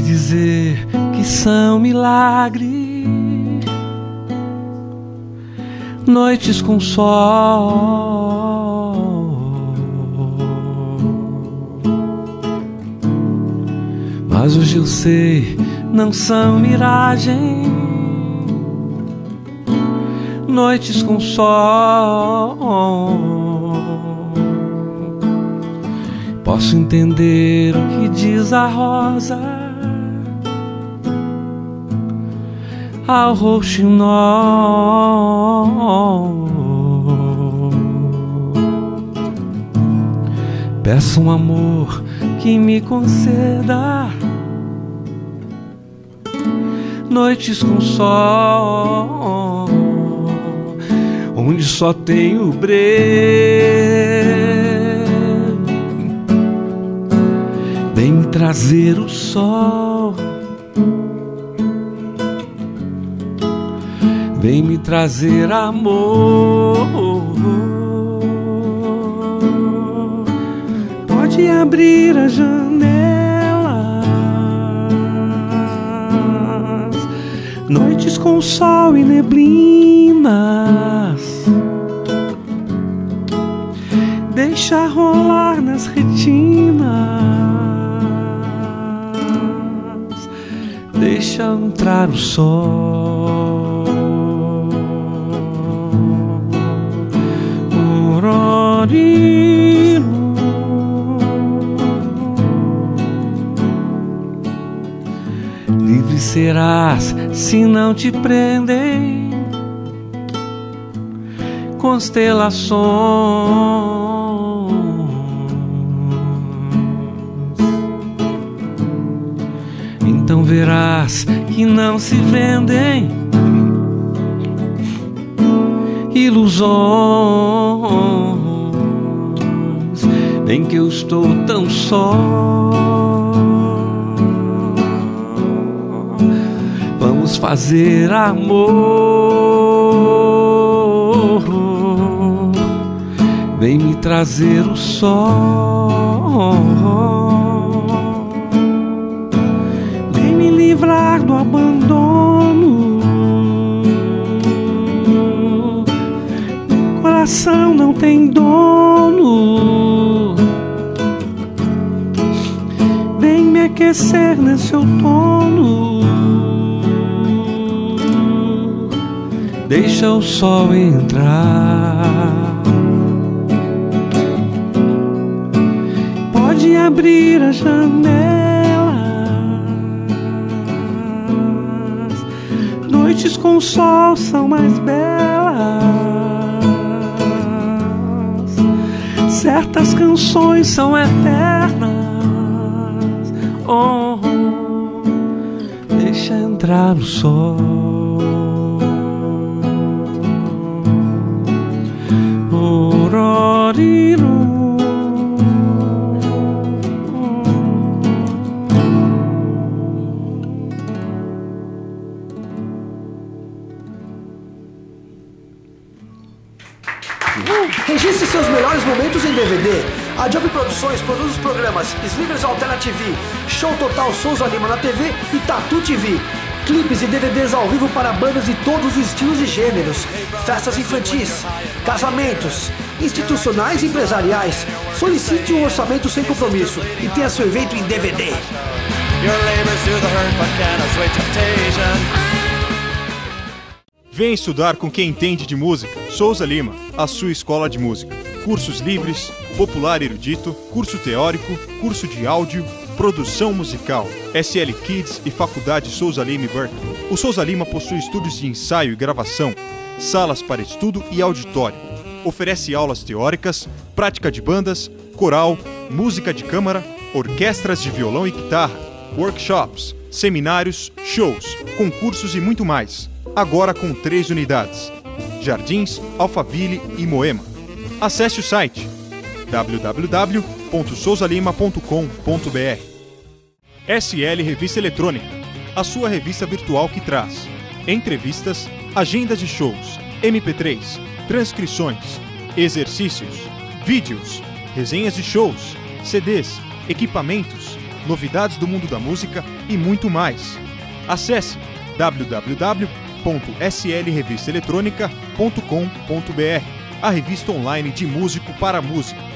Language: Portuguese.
dizer que são milagres, noites com sol. Mas hoje eu sei, não são miragem, noites com sol. Posso entender o que diz a rosa ao roxinol. Peço um amor que me conceda noites com sol, onde só tenho breu. Vem me trazer o sol. Vem me trazer amor. Pode abrir as janelas. Noites com sol e neblinas. Deixa rolar nas retinas. Deixa entrar o sol. Livre serás se não te prendem constelações. Então verás que não se vendem ilusões. Nem que eu estou tão só. Vamos fazer amor. Vem me trazer o sol. Livrar do abandono. Coração não tem dono. Vem me aquecer nesse outono. Deixa o sol entrar. Pode abrir a janela. Noites com sol são mais belas. Certas canções são eternas. Oh, deixa entrar o sol. A Job Produções produz os programas Slivers Alternative, Show Total Souza Lima na TV e Tatu TV. Clipes e DVDs ao vivo para bandas de todos os estilos e gêneros, festas infantis, casamentos, institucionais e empresariais. Solicite um orçamento sem compromisso e tenha seu evento em DVD. Vem estudar com quem entende de música. Souza Lima, a sua escola de música. Cursos livres, popular erudito, curso teórico, curso de áudio, produção musical, SL Kids e Faculdade Souza Lima Berkeley. O Souza Lima possui estúdios de ensaio e gravação, salas para estudo e auditório. Oferece aulas teóricas, prática de bandas, coral, música de câmara, orquestras de violão e guitarra, workshops, seminários, shows, concursos e muito mais. Agora com três unidades: Jardins, Alphaville e Moema. Acesse o site www.souzalima.com.br. SL Revista Eletrônica, a sua revista virtual que traz entrevistas, agendas de shows, MP3, transcrições, exercícios, vídeos, resenhas de shows, CDs, equipamentos, novidades do mundo da música e muito mais. Acesse www.slrevistaeletronica.com.br, a revista online de músico para músico.